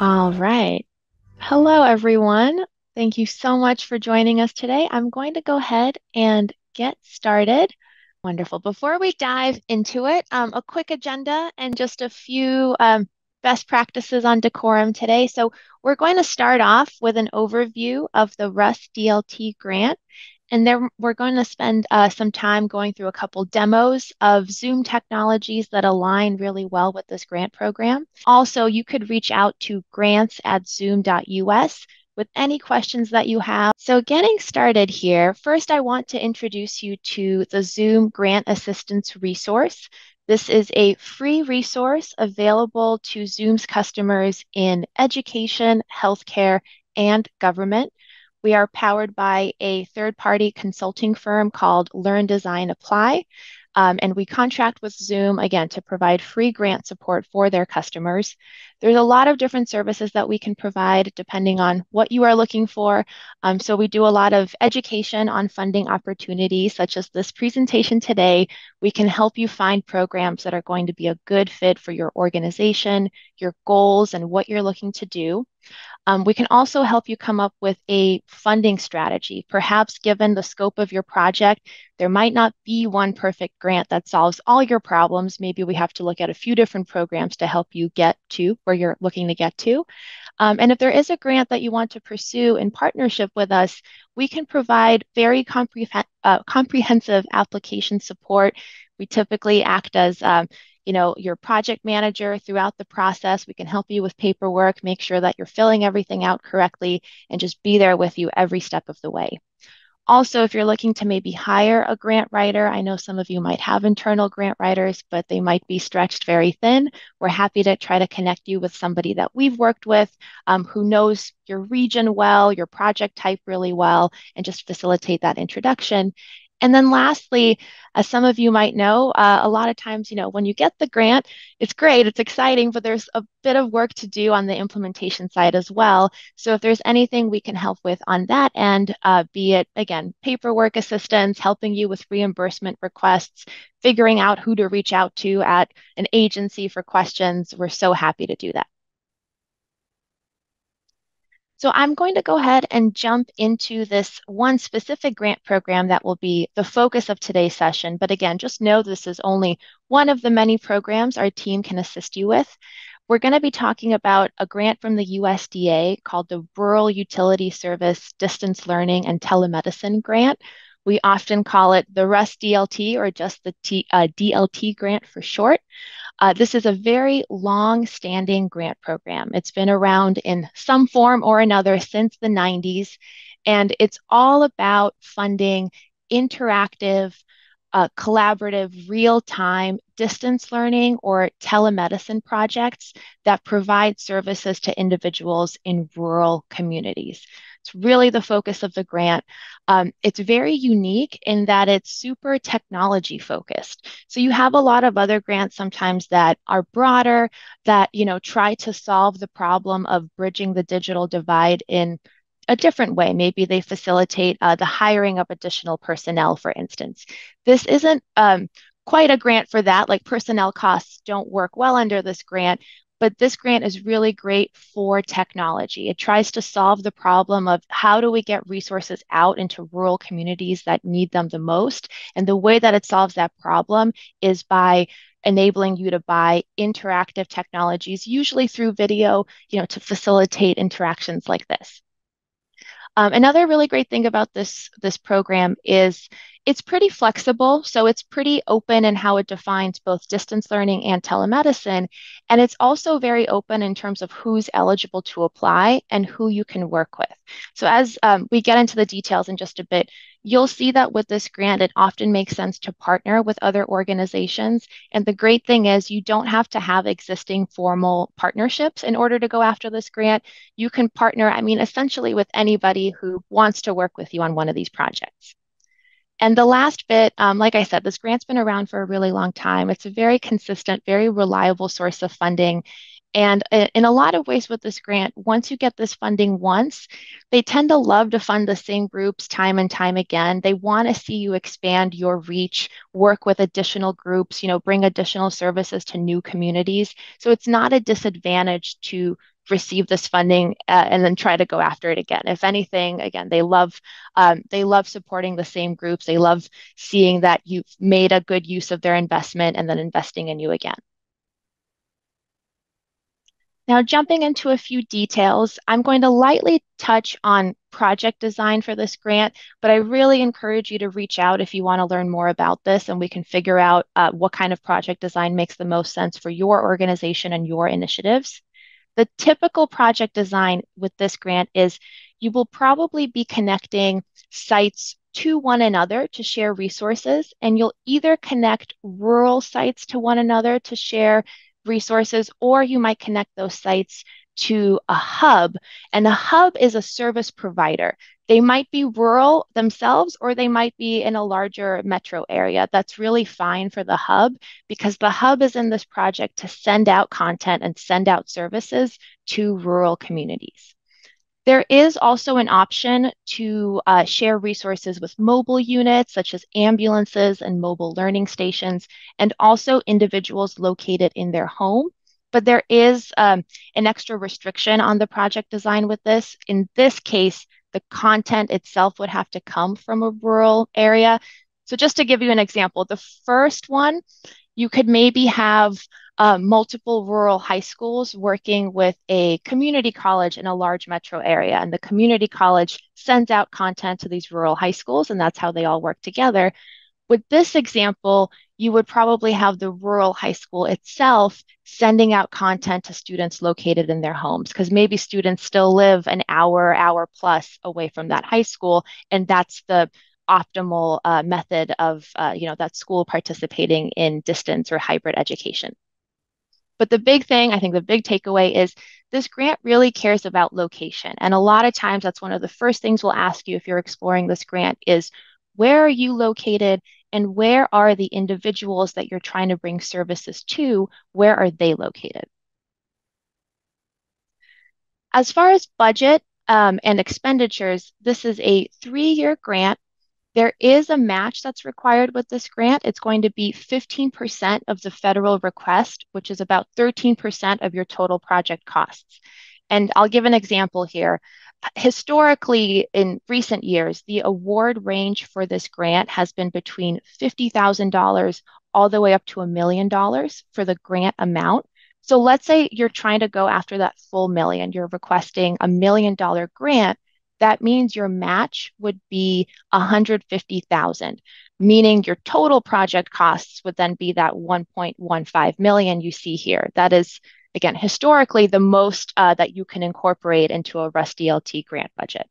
All right. Hello, everyone. Thank you so much for joining us today. I'm going to go ahead and get started. Wonderful. Before we dive into it, um, a quick agenda and just a few um, best practices on decorum today. So we're going to start off with an overview of the RUS DLT grant and then we're going to spend uh, some time going through a couple demos of Zoom technologies that align really well with this grant program. Also, you could reach out to grants at zoom.us with any questions that you have. So getting started here, first I want to introduce you to the Zoom Grant Assistance Resource. This is a free resource available to Zoom's customers in education, healthcare, and government. We are powered by a third party consulting firm called Learn Design Apply. Um, and we contract with Zoom again to provide free grant support for their customers. There's a lot of different services that we can provide depending on what you are looking for. Um, so we do a lot of education on funding opportunities, such as this presentation today. We can help you find programs that are going to be a good fit for your organization, your goals, and what you're looking to do. Um, we can also help you come up with a funding strategy. Perhaps given the scope of your project, there might not be one perfect grant that solves all your problems. Maybe we have to look at a few different programs to help you get to where you're looking to get to. Um, and if there is a grant that you want to pursue in partnership with us, we can provide very compre uh, comprehensive application support. We typically act as um, you know, your project manager throughout the process. We can help you with paperwork, make sure that you're filling everything out correctly, and just be there with you every step of the way. Also, if you're looking to maybe hire a grant writer, I know some of you might have internal grant writers, but they might be stretched very thin. We're happy to try to connect you with somebody that we've worked with um, who knows your region well, your project type really well, and just facilitate that introduction. And then lastly, as some of you might know, uh, a lot of times, you know, when you get the grant, it's great, it's exciting, but there's a bit of work to do on the implementation side as well. So if there's anything we can help with on that end, uh, be it, again, paperwork assistance, helping you with reimbursement requests, figuring out who to reach out to at an agency for questions, we're so happy to do that. So I'm going to go ahead and jump into this one specific grant program that will be the focus of today's session. But again, just know this is only one of the many programs our team can assist you with. We're going to be talking about a grant from the USDA called the Rural Utility Service Distance Learning and Telemedicine Grant. We often call it the RUS DLT or just the T, uh, DLT grant for short. Uh, this is a very long standing grant program. It's been around in some form or another since the 90s, and it's all about funding interactive, uh, collaborative, real time distance learning or telemedicine projects that provide services to individuals in rural communities. It's really the focus of the grant. Um, it's very unique in that it's super technology focused. So you have a lot of other grants sometimes that are broader, that you know try to solve the problem of bridging the digital divide in a different way. Maybe they facilitate uh, the hiring of additional personnel, for instance. This isn't um, quite a grant for that. Like personnel costs don't work well under this grant, but this grant is really great for technology. It tries to solve the problem of how do we get resources out into rural communities that need them the most. And the way that it solves that problem is by enabling you to buy interactive technologies, usually through video, you know, to facilitate interactions like this. Um, another really great thing about this, this program is it's pretty flexible. So it's pretty open in how it defines both distance learning and telemedicine. And it's also very open in terms of who's eligible to apply and who you can work with. So as um, we get into the details in just a bit, you'll see that with this grant, it often makes sense to partner with other organizations. And the great thing is you don't have to have existing formal partnerships in order to go after this grant. You can partner, I mean, essentially with anybody who wants to work with you on one of these projects. And the last bit, um, like I said, this grant's been around for a really long time. It's a very consistent, very reliable source of funding. And in a lot of ways with this grant, once you get this funding once, they tend to love to fund the same groups time and time again. They want to see you expand your reach, work with additional groups, you know, bring additional services to new communities. So it's not a disadvantage to receive this funding uh, and then try to go after it again. If anything, again, they love um, they love supporting the same groups. They love seeing that you've made a good use of their investment and then investing in you again. Now, jumping into a few details, I'm going to lightly touch on project design for this grant, but I really encourage you to reach out if you want to learn more about this and we can figure out uh, what kind of project design makes the most sense for your organization and your initiatives. The typical project design with this grant is you will probably be connecting sites to one another to share resources, and you'll either connect rural sites to one another to share resources, or you might connect those sites to a hub. And a hub is a service provider. They might be rural themselves, or they might be in a larger metro area. That's really fine for the hub because the hub is in this project to send out content and send out services to rural communities. There is also an option to uh, share resources with mobile units such as ambulances and mobile learning stations, and also individuals located in their home. But there is um, an extra restriction on the project design with this. In this case, the content itself would have to come from a rural area. So just to give you an example, the first one, you could maybe have uh, multiple rural high schools working with a community college in a large metro area. And the community college sends out content to these rural high schools, and that's how they all work together. With this example, you would probably have the rural high school itself sending out content to students located in their homes because maybe students still live an hour, hour plus away from that high school. And that's the optimal uh, method of uh, you know that school participating in distance or hybrid education. But the big thing, I think the big takeaway is this grant really cares about location. And a lot of times that's one of the first things we'll ask you if you're exploring this grant is where are you located and where are the individuals that you're trying to bring services to, where are they located? As far as budget um, and expenditures, this is a three-year grant there is a match that's required with this grant. It's going to be 15% of the federal request, which is about 13% of your total project costs. And I'll give an example here. Historically, in recent years, the award range for this grant has been between $50,000 all the way up to a million dollars for the grant amount. So let's say you're trying to go after that full million, you're requesting a million dollar grant that means your match would be 150,000, meaning your total project costs would then be that 1.15 million you see here. That is, again, historically the most uh, that you can incorporate into a RUS-DLT grant budget.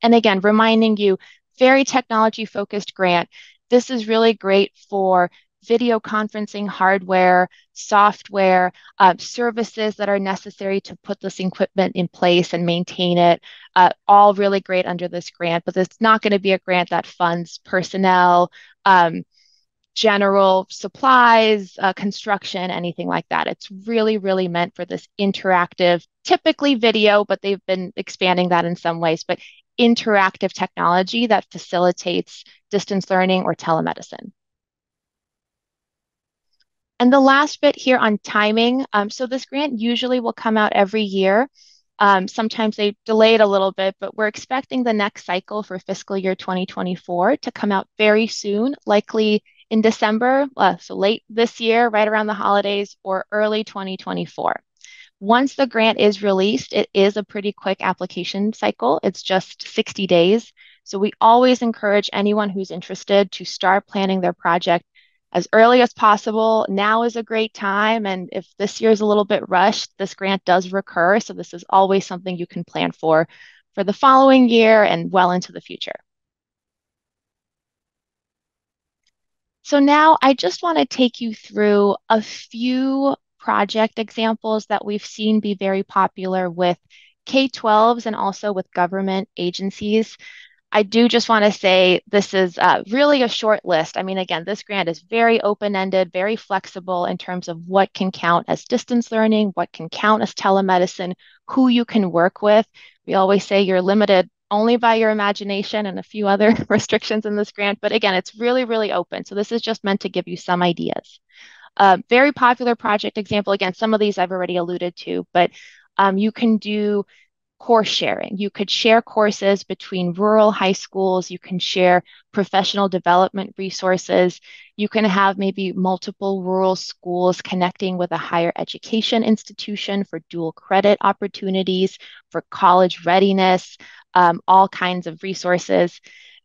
And again, reminding you, very technology focused grant. This is really great for video conferencing hardware, software, uh, services that are necessary to put this equipment in place and maintain it, uh, all really great under this grant, but it's not going to be a grant that funds personnel, um, general supplies, uh, construction, anything like that. It's really, really meant for this interactive, typically video, but they've been expanding that in some ways, but interactive technology that facilitates distance learning or telemedicine. And the last bit here on timing. Um, so this grant usually will come out every year. Um, sometimes they delay it a little bit, but we're expecting the next cycle for fiscal year 2024 to come out very soon, likely in December, uh, so late this year, right around the holidays, or early 2024. Once the grant is released, it is a pretty quick application cycle. It's just 60 days. So we always encourage anyone who's interested to start planning their project as early as possible. Now is a great time. And if this year is a little bit rushed, this grant does recur. So this is always something you can plan for for the following year and well into the future. So now I just want to take you through a few project examples that we've seen be very popular with K-12s and also with government agencies. I do just want to say this is uh, really a short list. I mean, again, this grant is very open ended, very flexible in terms of what can count as distance learning, what can count as telemedicine, who you can work with. We always say you're limited only by your imagination and a few other restrictions in this grant. But again, it's really, really open. So this is just meant to give you some ideas. Uh, very popular project example. Again, some of these I've already alluded to, but Um, you can do course sharing. You could share courses between rural high schools. You can share professional development resources. You can have maybe multiple rural schools connecting with a higher education institution for dual credit opportunities, for college readiness, um, all kinds of resources.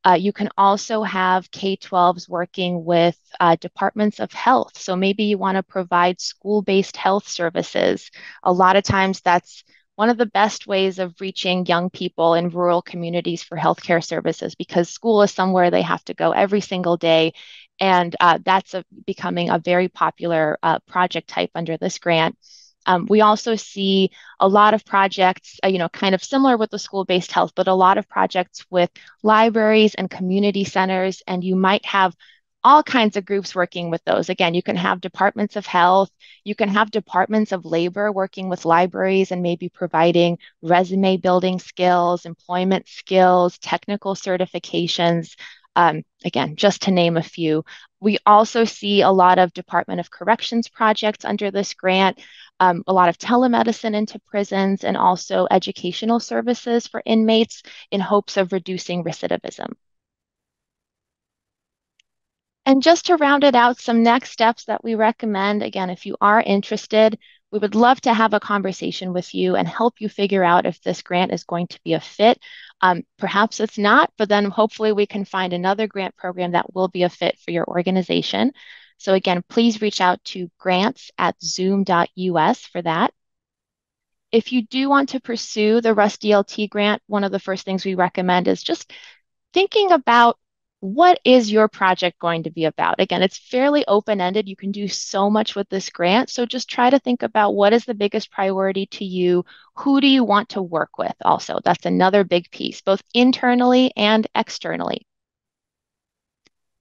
Uh, you can also have K-12s working with uh, departments of health. So maybe you want to provide school-based health services. A lot of times that's one of the best ways of reaching young people in rural communities for healthcare services because school is somewhere they have to go every single day. And uh, that's a, becoming a very popular uh, project type under this grant. Um, we also see a lot of projects, uh, you know, kind of similar with the school-based health, but a lot of projects with libraries and community centers, and you might have all kinds of groups working with those. Again, you can have departments of health, you can have departments of labor working with libraries and maybe providing resume building skills, employment skills, technical certifications. Um, again, just to name a few. We also see a lot of Department of Corrections projects under this grant, um, a lot of telemedicine into prisons, and also educational services for inmates in hopes of reducing recidivism. And just to round it out, some next steps that we recommend, again, if you are interested, we would love to have a conversation with you and help you figure out if this grant is going to be a fit. Um, perhaps it's not, but then hopefully we can find another grant program that will be a fit for your organization. So again, please reach out to grants at zoom.us for that. If you do want to pursue the RUS DLT grant, one of the first things we recommend is just thinking about what is your project going to be about? Again, it's fairly open ended. You can do so much with this grant. So just try to think about what is the biggest priority to you? Who do you want to work with also? That's another big piece, both internally and externally.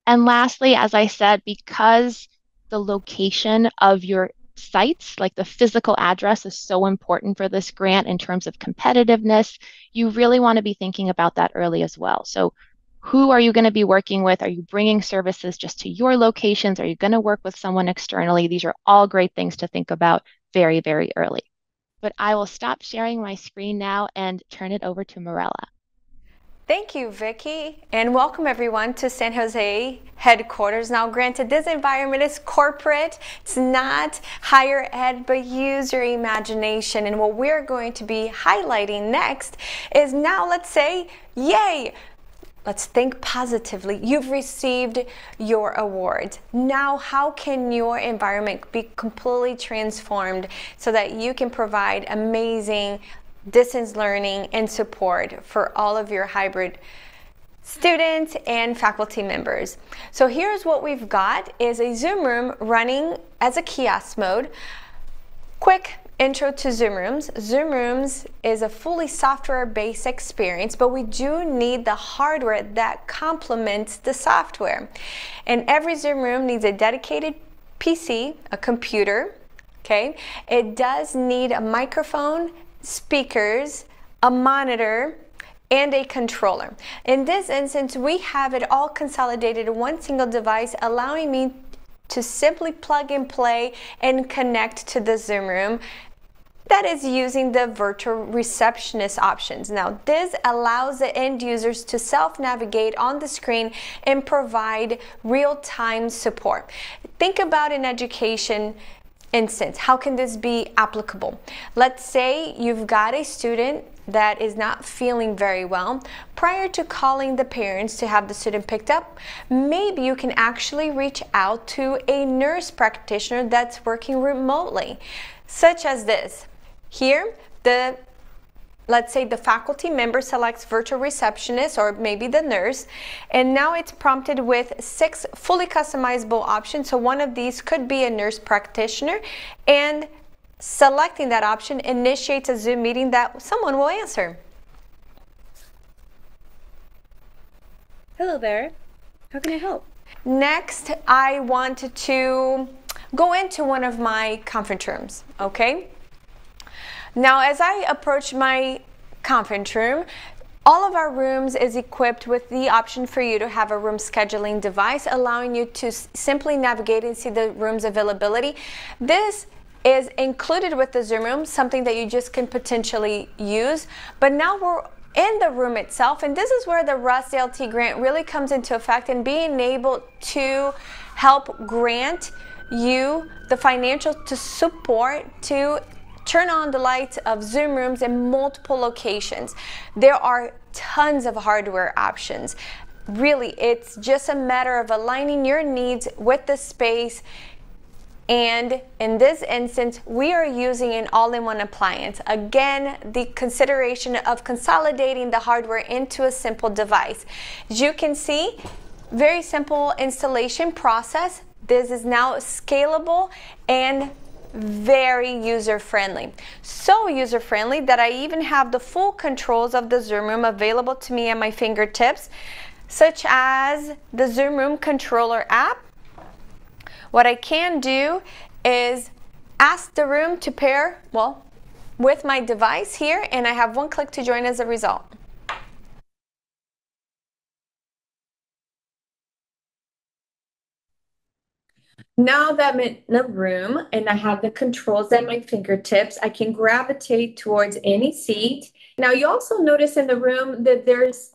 And lastly, as I said, because the location of your sites, like the physical address, is so important for this grant in terms of competitiveness, you really want to be thinking about that early as well. So who are you going to be working with? Are you bringing services just to your locations? Are you going to work with someone externally? These are all great things to think about very, very early. But I will stop sharing my screen now and turn it over to Myrella. Thank you, Vicki, and welcome everyone to San Jose headquarters. Now, granted, this environment is corporate. It's not higher ed, but use your imagination. And what we're going to be highlighting next is now, let's say, yay, Let's think positively. You've received your award. Now, how can your environment be completely transformed so that you can provide amazing distance learning and support for all of your hybrid students and faculty members. So here's what we've got is a Zoom room running as a kiosk mode. Quick Intro to Zoom Rooms. Zoom Rooms is a fully software-based experience, but we do need the hardware that complements the software. And every Zoom room needs a dedicated PC, a computer, okay? It does need a microphone, speakers, a monitor, and a controller. In this instance, we have it all consolidated in one single device, allowing me to simply plug and play and connect to the Zoom room that is using the virtual receptionist options. Now, this allows the end users to self-navigate on the screen and provide real-time support. Think about an education instance. How can this be applicable? Let's say you've got a student that is not feeling very well, prior to calling the parents to have the student picked up, maybe you can actually reach out to a nurse practitioner that's working remotely, such as this. Here, the let's say the faculty member selects virtual receptionist or maybe the nurse and now it's prompted with six fully customizable options so one of these could be a nurse practitioner and Selecting that option initiates a Zoom meeting that someone will answer. Hello there. How can I help? Next, I want to go into one of my conference rooms, okay? Now, as I approach my conference room, all of our rooms is equipped with the option for you to have a room scheduling device, allowing you to simply navigate and see the room's availability. This is included with the Zoom room, something that you just can potentially use. But now we're in the room itself, and this is where the RUS DLT grant really comes into effect and being able to help grant you the financial to support to turn on the lights of Zoom rooms in multiple locations. There are tons of hardware options. Really, it's just a matter of aligning your needs with the space. And in this instance, we are using an all-in-one appliance. Again, the consideration of consolidating the hardware into a simple device. As you can see, very simple installation process. This is now scalable and very user friendly. So user friendly that I even have the full controls of the Zoom room available to me at my fingertips, such as the Zoom room controller app. What I can do is ask the room to pair, well, with my device here, and I have one click to join as a result. Now that I'm in the room and I have the controls at my fingertips, I can gravitate towards any seat. Now you also notice in the room that there's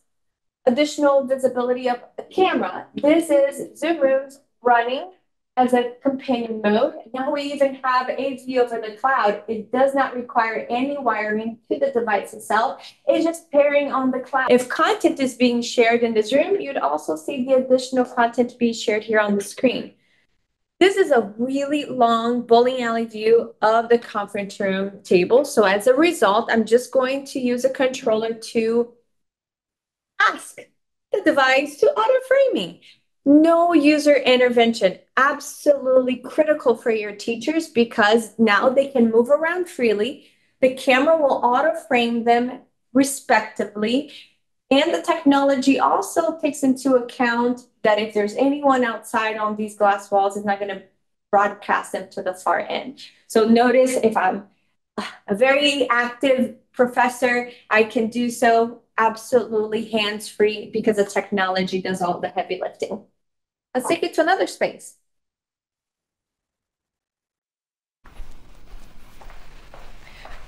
additional visibility of the camera. This is Zoom Rooms running as a companion mode. Now we even have a view over the cloud. It does not require any wiring to the device itself. It's just pairing on the cloud. If content is being shared in this room, you'd also see the additional content be shared here on the screen. This is a really long bowling alley view of the conference room table. So as a result, I'm just going to use a controller to ask the device to auto framing. No user intervention, absolutely critical for your teachers because now they can move around freely. The camera will auto frame them respectively and the technology also takes into account that if there's anyone outside on these glass walls, it's not going to broadcast them to the far end. So notice if I'm a very active professor, I can do so absolutely hands-free because the technology does all the heavy lifting. Let's take it to another space.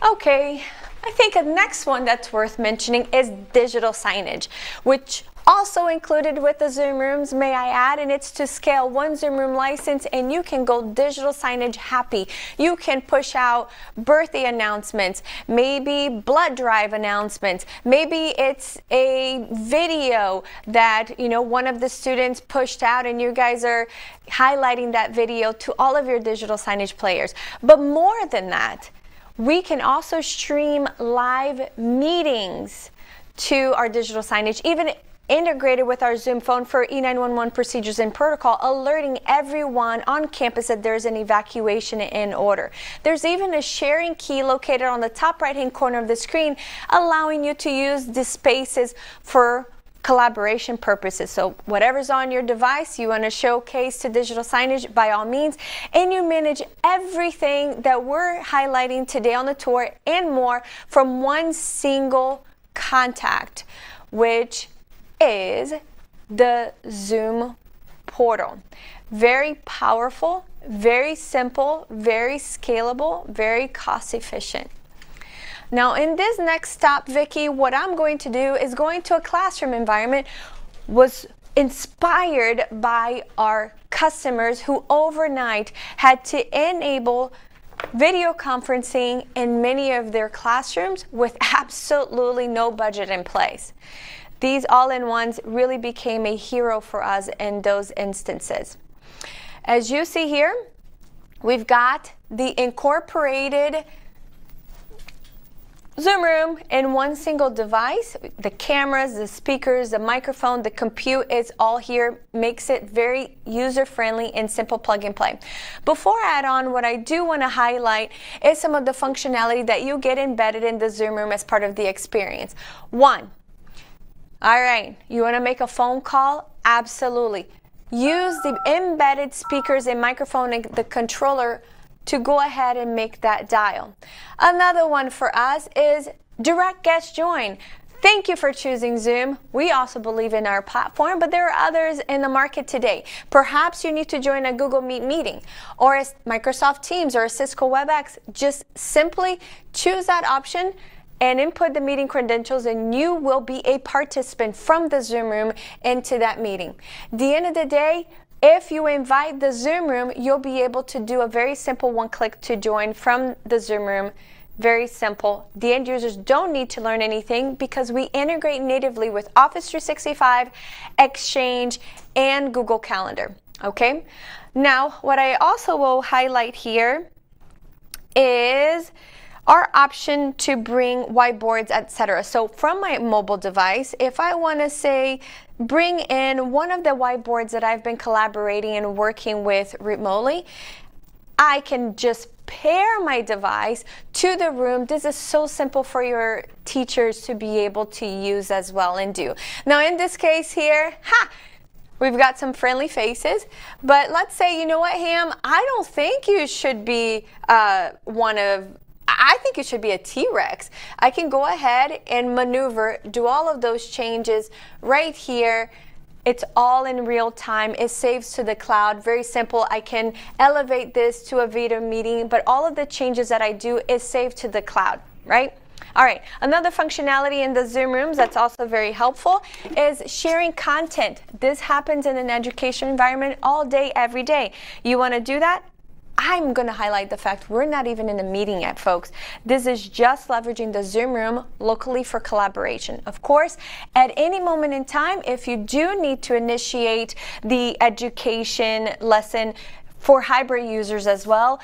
Okay, I think a next one that's worth mentioning is digital signage, which also included with the Zoom rooms, may I add, and it's to scale one Zoom room license and you can go digital signage happy. You can push out birthday announcements, maybe blood drive announcements, maybe it's a video that, you know, one of the students pushed out and you guys are highlighting that video to all of your digital signage players. But more than that, we can also stream live meetings to our digital signage, even integrated with our Zoom phone for E911 procedures and protocol, alerting everyone on campus that there's an evacuation in order. There's even a sharing key located on the top right hand corner of the screen, allowing you to use the spaces for collaboration purposes. So whatever's on your device, you want to showcase to digital signage by all means, and you manage everything that we're highlighting today on the tour and more from one single contact, which is the Zoom portal. Very powerful, very simple, very scalable, very cost efficient. Now in this next stop, Vicky, what I'm going to do is going to a classroom environment was inspired by our customers who overnight had to enable video conferencing in many of their classrooms with absolutely no budget in place. These all-in-ones really became a hero for us in those instances. As you see here, we've got the incorporated Zoom room in one single device. The cameras, the speakers, the microphone, the compute is all here, makes it very user-friendly and simple plug and play. Before I add on, what I do want to highlight is some of the functionality that you get embedded in the Zoom room as part of the experience. One, all right, you want to make a phone call? Absolutely. Use the embedded speakers and microphone and the controller to go ahead and make that dial. Another one for us is direct guest join. Thank you for choosing Zoom. We also believe in our platform, but there are others in the market today. Perhaps you need to join a Google Meet meeting or a Microsoft Teams or a Cisco WebEx. Just simply choose that option and input the meeting credentials and you will be a participant from the Zoom room into that meeting. the end of the day, if you invite the Zoom room, you'll be able to do a very simple one click to join from the Zoom room very simple. The end users don't need to learn anything because we integrate natively with Office 365, Exchange, and Google Calendar. Okay. Now, what I also will highlight here is our option to bring whiteboards, etc. So from my mobile device, if I want to say bring in one of the whiteboards that I've been collaborating and working with remotely, I can just pair my device to the room. This is so simple for your teachers to be able to use as well and do. Now in this case here, ha! We've got some friendly faces, but let's say, you know what, Ham, I don't think you should be uh, one of I think it should be a T-Rex. I can go ahead and maneuver, do all of those changes right here it's all in real time. It saves to the cloud. Very simple. I can elevate this to a video meeting, but all of the changes that I do is saved to the cloud, right? All right, another functionality in the Zoom rooms that's also very helpful is sharing content. This happens in an education environment all day, every day. You want to do that? I'm going to highlight the fact we're not even in a meeting yet, folks. This is just leveraging the Zoom room locally for collaboration. Of course, at any moment in time, if you do need to initiate the education lesson for hybrid users as well,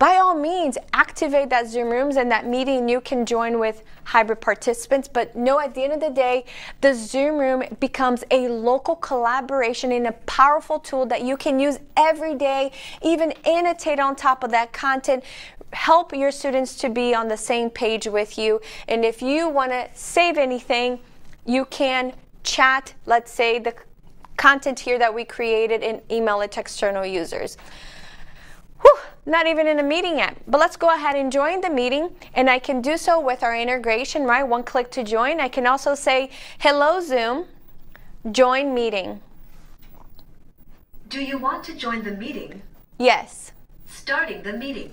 by all means, activate that Zoom rooms and that meeting you can join with hybrid participants. But know at the end of the day, the Zoom room becomes a local collaboration and a powerful tool that you can use every day, even annotate on top of that content help your students to be on the same page with you. And if you want to save anything, you can chat, let's say, the content here that we created and email it to external users. Whew not even in a meeting yet. But let's go ahead and join the meeting and I can do so with our integration, right? One click to join. I can also say, hello Zoom, join meeting. Do you want to join the meeting? Yes. Starting the meeting.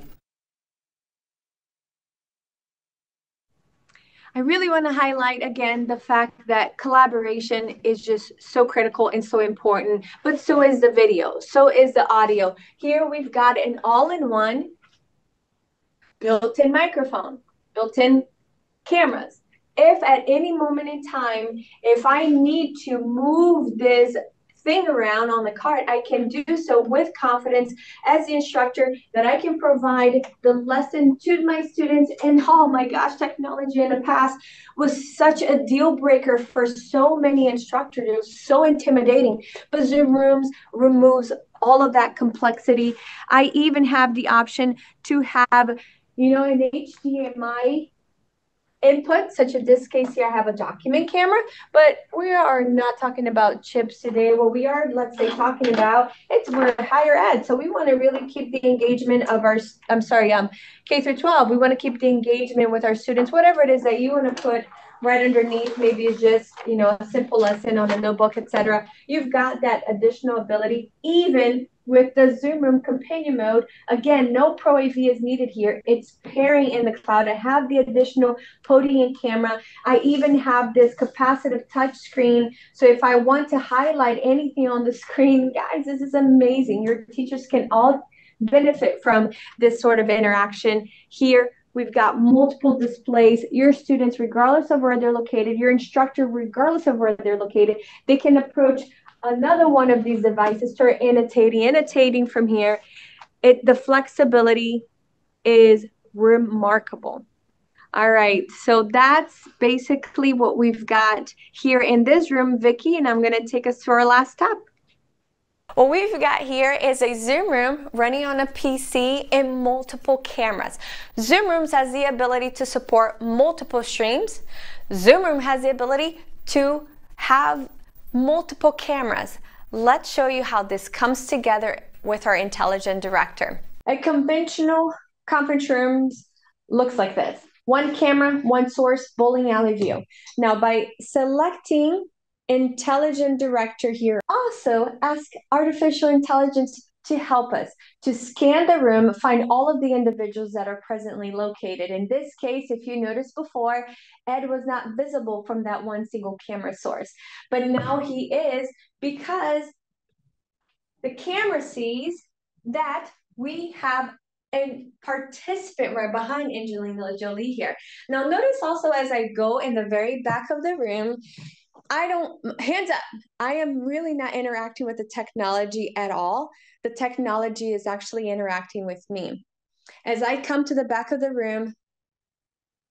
I really want to highlight again the fact that collaboration is just so critical and so important, but so is the video, so is the audio. Here we've got an all in one built in microphone, built in cameras. If at any moment in time, if I need to move this thing around on the cart, I can do so with confidence as the instructor that I can provide the lesson to my students. And oh my gosh, technology in the past was such a deal breaker for so many instructors. It was so intimidating. But Zoom Rooms removes all of that complexity. I even have the option to have, you know, an HDMI input, such as this case here, I have a document camera, but we are not talking about chips today. What we are, let's say, talking about, it's we're higher ed. So we want to really keep the engagement of our, I'm sorry, um, K through 12. We want to keep the engagement with our students, whatever it is that you want to put right underneath maybe just you know a simple lesson on a notebook etc you've got that additional ability even with the Zoom Room companion mode, again, no Pro AV is needed here. It's pairing in the cloud. I have the additional podium camera. I even have this capacitive touch screen. So if I want to highlight anything on the screen, guys, this is amazing. Your teachers can all benefit from this sort of interaction here. We've got multiple displays. Your students, regardless of where they're located, your instructor, regardless of where they're located, they can approach another one of these devices, start annotating, annotating from here. It the flexibility is remarkable. All right, so that's basically what we've got here in this room, Vicki, and I'm going to take us to our last step. What we've got here is a Zoom room running on a PC and multiple cameras. Zoom Rooms has the ability to support multiple streams. Zoom Room has the ability to have multiple cameras. Let's show you how this comes together with our intelligent director. A conventional conference room looks like this. one camera, one source, bowling alley view. Now by selecting intelligent director here, also ask artificial intelligence to help us to scan the room, find all of the individuals that are presently located. In this case, if you noticed before, Ed was not visible from that one single camera source, but now he is because the camera sees that we have a participant right behind Angelina Jolie here. Now notice also as I go in the very back of the room, I don't, hands up, I am really not interacting with the technology at all. The technology is actually interacting with me. As I come to the back of the room,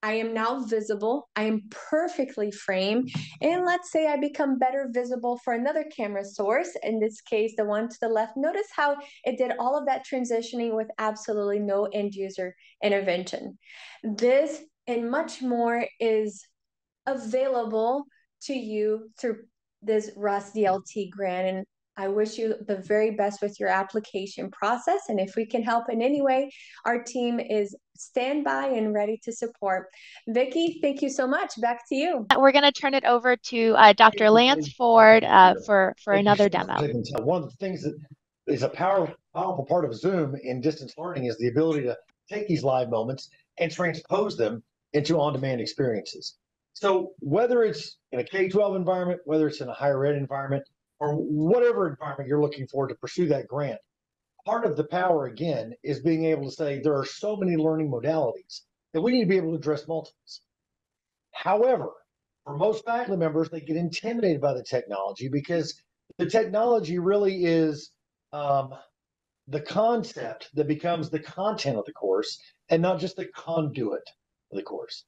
I am now visible. I am perfectly framed. And let's say I become better visible for another camera source, in this case, the one to the left. Notice how it did all of that transitioning with absolutely no end user intervention. This and much more is available to you through this RUS DLT grant. And I wish you the very best with your application process. And if we can help in any way, our team is standby and ready to support. Vicki, thank you so much. Back to you. We're going to turn it over to uh, Dr. Lance Ford uh, for, for another demo. One of the things that is a power, powerful part of Zoom in distance learning is the ability to take these live moments and transpose them into on-demand experiences. So whether it's in a K-12 environment, whether it's in a higher ed environment, or whatever environment you're looking for to pursue that grant, part of the power again is being able to say there are so many learning modalities that we need to be able to address multiples. However, for most faculty members, they get intimidated by the technology because the technology really is um, the concept that becomes the content of the course and not just the conduit of the course.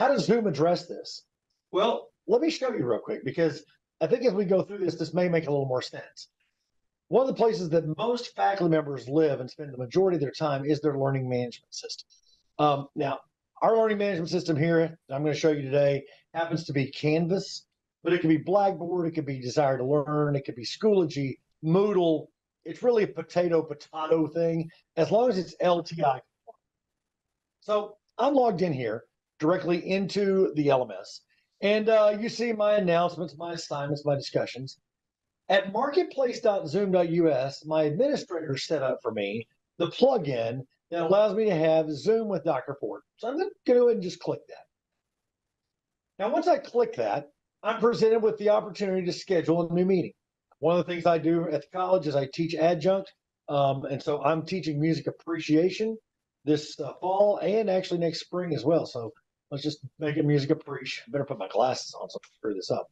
How does Zoom address this? Well, let me show you real quick because I think as we go through this, this may make a little more sense. One of the places that most faculty members live and spend the majority of their time is their learning management system. Um, now, our learning management system here, I'm going to show you today, happens to be Canvas, but it could be Blackboard, it could be Desire2Learn, it could be Schoology, Moodle. It's really a potato potato thing as long as it's LTI. So I'm logged in here directly into the LMS. And uh, you see my announcements, my assignments, my discussions. At marketplace.zoom.us, my administrator set up for me the plugin that allows me to have Zoom with Dr. Ford. So I'm going to go ahead and just click that. Now, once I click that, I'm presented with the opportunity to schedule a new meeting. One of the things I do at the college is I teach adjunct. Um, and so I'm teaching music appreciation this uh, fall and actually next spring as well. So Let's just make it music appreciation. Better put my glasses on so I screw this up.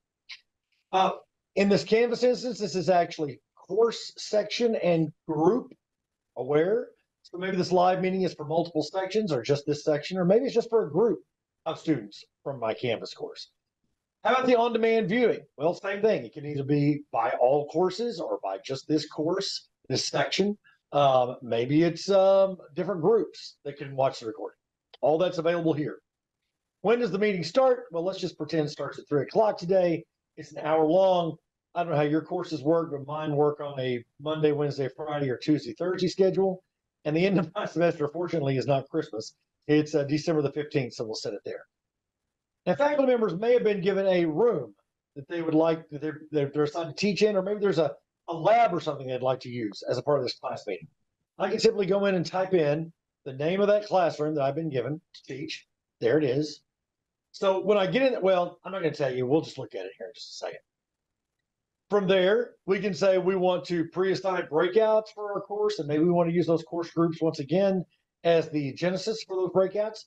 Uh, in this Canvas instance, this is actually course section and group aware. So maybe this live meeting is for multiple sections or just this section, or maybe it's just for a group of students from my Canvas course. How about the on-demand viewing? Well, same thing. It can either be by all courses or by just this course, this section. Um, maybe it's um, different groups that can watch the recording. All that's available here. When does the meeting start? Well, let's just pretend it starts at three o'clock today. It's an hour long. I don't know how your courses work, but mine work on a Monday, Wednesday, Friday, or Tuesday, Thursday schedule. And the end of my semester, fortunately, is not Christmas. It's uh, December the 15th, so we'll set it there. Now, faculty members may have been given a room that they would like, that they're, they're assigned to teach in, or maybe there's a, a lab or something they'd like to use as a part of this class meeting. I can simply go in and type in the name of that classroom that I've been given to teach. There it is. So when I get in, well, I'm not going to tell you. We'll just look at it here in just a second. From there, we can say we want to pre-assign breakouts for our course, and maybe we want to use those course groups once again as the genesis for those breakouts.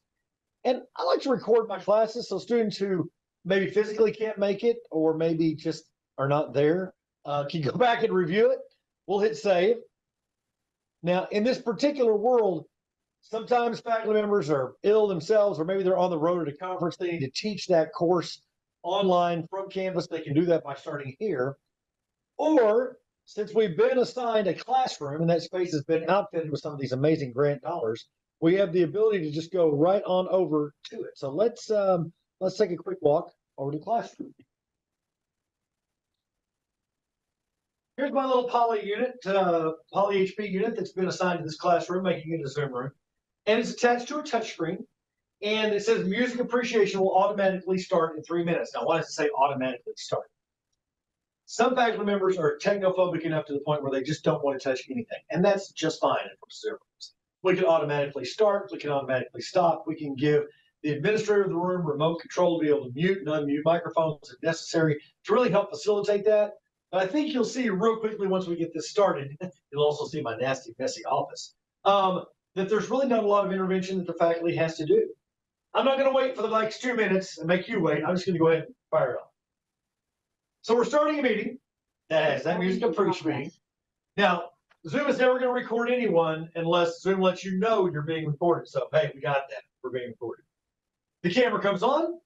And I like to record my classes so students who maybe physically can't make it or maybe just are not there uh, can go back and review it. We'll hit save. Now, in this particular world, Sometimes faculty members are ill themselves, or maybe they're on the road at a conference. They need to teach that course online from Canvas. They can do that by starting here. Or since we've been assigned a classroom and that space has been outfitted with some of these amazing grant dollars, we have the ability to just go right on over to it. So let's um, let's take a quick walk over to classroom. Here's my little poly unit, uh, poly HP unit that's been assigned to this classroom, making it a Zoom room and it's attached to a touchscreen. and it says music appreciation will automatically start in three minutes. Now, why does it say automatically start? Some faculty members are technophobic enough to the point where they just don't want to touch anything, and that's just fine. We can automatically start, we can automatically stop, we can give the administrator of the room remote control to be able to mute and unmute microphones if necessary to really help facilitate that. But I think you'll see real quickly once we get this started, you'll also see my nasty, messy office, um, that there's really not a lot of intervention that the faculty has to do. I'm not going to wait for the next two minutes and make you wait. I'm just going to go ahead and fire it off. So we're starting a meeting that has that music appreciation. Now, Zoom is never going to record anyone unless Zoom lets you know you're being recorded. So, hey, we got that. We're being recorded. The camera comes on.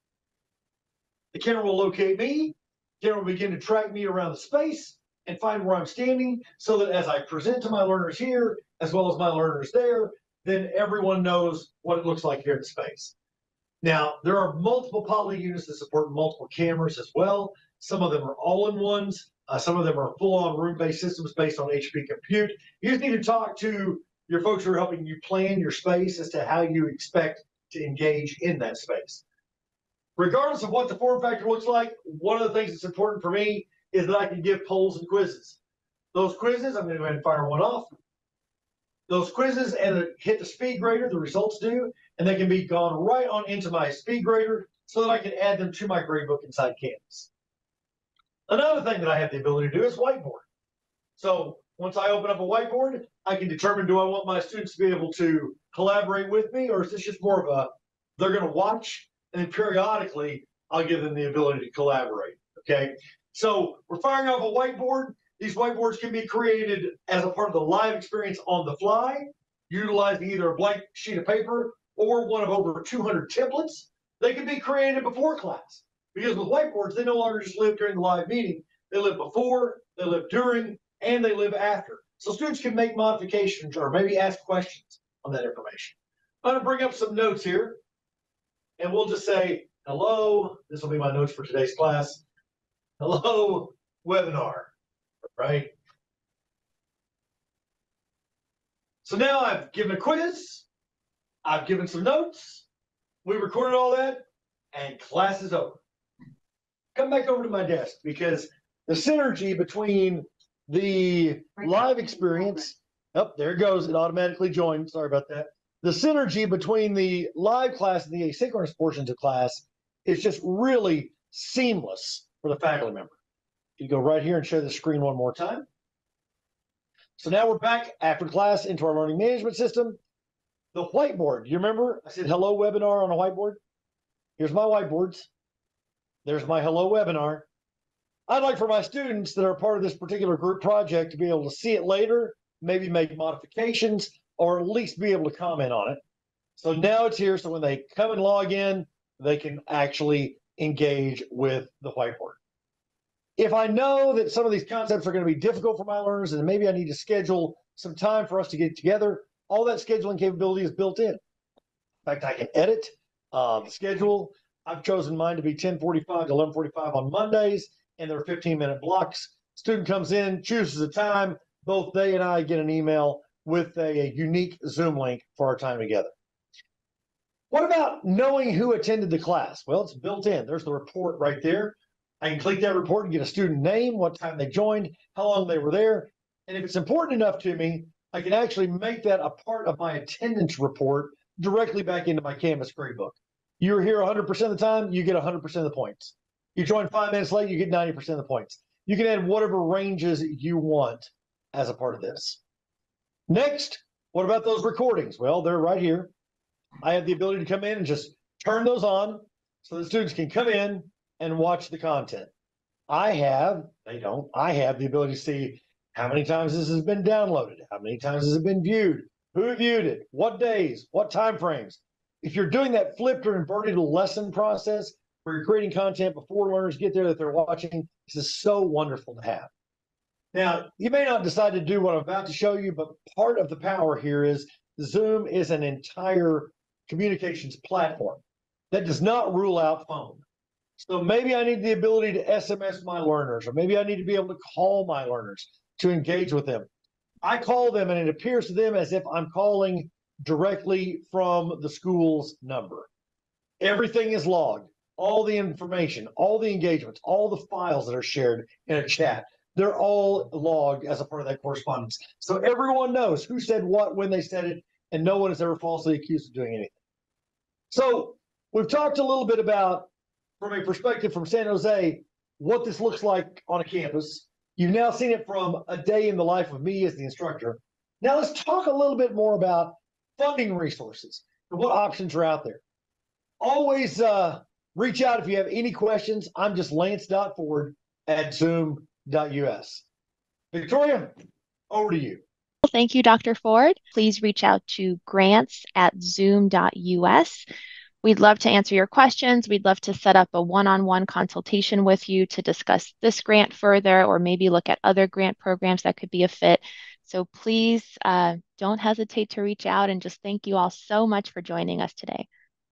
The camera will locate me. The camera will begin to track me around the space and find where I'm standing so that as I present to my learners here, as well as my learners there, then everyone knows what it looks like here in space. Now, there are multiple poly units that support multiple cameras as well. Some of them are all-in-ones. Uh, some of them are full-on room-based systems based on HP Compute. You just need to talk to your folks who are helping you plan your space as to how you expect to engage in that space. Regardless of what the form factor looks like, one of the things that's important for me is that I can give polls and quizzes. Those quizzes, I'm going to go ahead and fire one off. Those quizzes and hit the speed grader, the results do, and they can be gone right on into my speed grader so that I can add them to my gradebook inside Canvas. Another thing that I have the ability to do is whiteboard. So once I open up a whiteboard, I can determine do I want my students to be able to collaborate with me, or is this just more of a they're going to watch and then periodically I'll give them the ability to collaborate. Okay. So we're firing off a whiteboard. These whiteboards can be created as a part of the live experience on the fly, utilizing either a blank sheet of paper or one of over 200 templates. They can be created before class because with whiteboards, they no longer just live during the live meeting. They live before, they live during, and they live after. So students can make modifications or maybe ask questions on that information. I'm going to bring up some notes here and we'll just say, hello, this will be my notes for today's class. Hello, webinar, right? So now I've given a quiz, I've given some notes, we recorded all that, and class is over. Come back over to my desk because the synergy between the live experience, oh, there it goes, it automatically joined, sorry about that. The synergy between the live class and the asynchronous portions of class is just really seamless for the faculty member. You go right here and share the screen one more time. So now we're back after class into our learning management system. The whiteboard, you remember I said hello webinar on a whiteboard? Here's my whiteboards. There's my hello webinar. I'd like for my students that are part of this particular group project to be able to see it later, maybe make modifications, or at least be able to comment on it. So now it's here. So when they come and log in, they can actually engage with the whiteboard. If I know that some of these concepts are going to be difficult for my learners and maybe I need to schedule some time for us to get together, all that scheduling capability is built in. In fact, I can edit um, the schedule. I've chosen mine to be 1045 to 1145 on Mondays, and they're 15 minute blocks. Student comes in, chooses a time. Both they and I get an email with a, a unique Zoom link for our time together. What about knowing who attended the class? Well, it's built in. There's the report right there. I can click that report and get a student name, what time they joined, how long they were there. And if it's important enough to me, I can actually make that a part of my attendance report directly back into my Canvas gradebook. You're here 100% of the time, you get 100% of the points. You join five minutes late, you get 90% of the points. You can add whatever ranges you want as a part of this. Next, what about those recordings? Well, they're right here. I have the ability to come in and just turn those on so the students can come in and watch the content. I have, they don't, I have the ability to see how many times this has been downloaded, how many times has it been viewed, who viewed it, what days, what time frames. If you're doing that flipped or inverted lesson process where you're creating content before learners get there that they're watching, this is so wonderful to have. Now, you may not decide to do what I'm about to show you, but part of the power here is Zoom is an entire communications platform that does not rule out phone. So maybe I need the ability to SMS my learners, or maybe I need to be able to call my learners to engage with them. I call them and it appears to them as if I'm calling directly from the school's number. everything is logged. All the information, all the engagements, all the files that are shared in a chat, they're all logged as a part of that correspondence. So everyone knows who said what when they said it, and no one is ever falsely accused of doing anything. So we've talked a little bit about, from a perspective from San Jose, what this looks like on a campus. You've now seen it from a day in the life of me as the instructor. Now let's talk a little bit more about funding resources and what options are out there. Always uh, reach out if you have any questions. I'm just lance.ford at zoom.us. Victoria, over to you. Thank you, Dr. Ford. Please reach out to grants at zoom.us. We'd love to answer your questions. We'd love to set up a one on one consultation with you to discuss this grant further or maybe look at other grant programs that could be a fit. So please uh, don't hesitate to reach out and just thank you all so much for joining us today.